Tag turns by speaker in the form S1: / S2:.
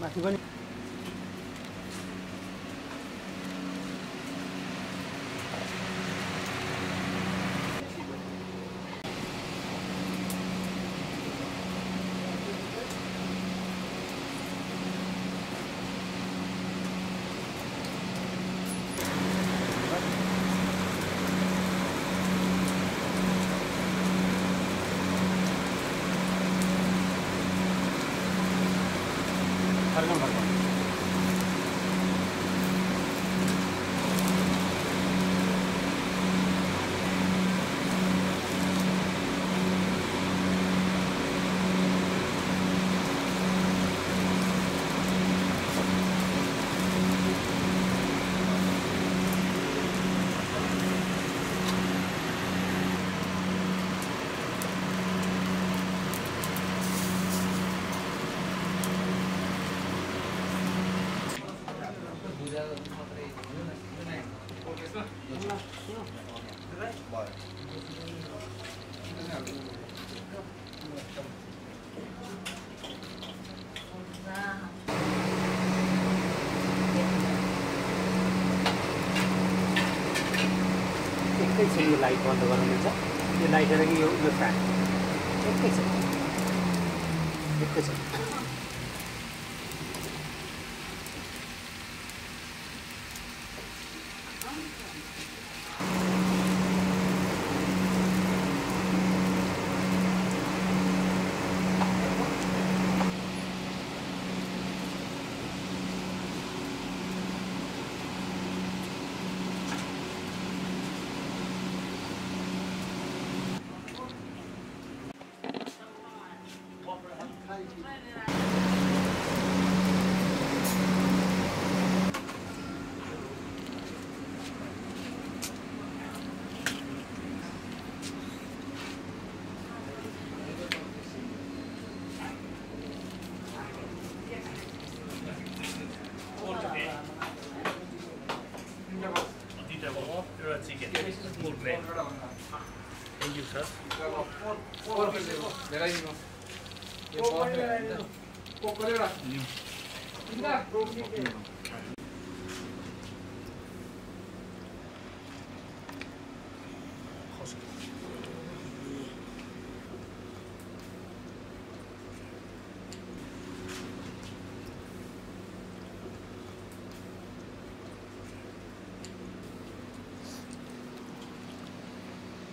S1: माथि पनि। 軽々軽々 एकैछिन यो लाइट बन्द गराउनुहुन्छ यो लाइट र कि यो यो फ्यान एकैछिन एकैछिन
S2: Thank you, sir. Pô, olha aí. Pô, olha lá.
S3: Vem cá.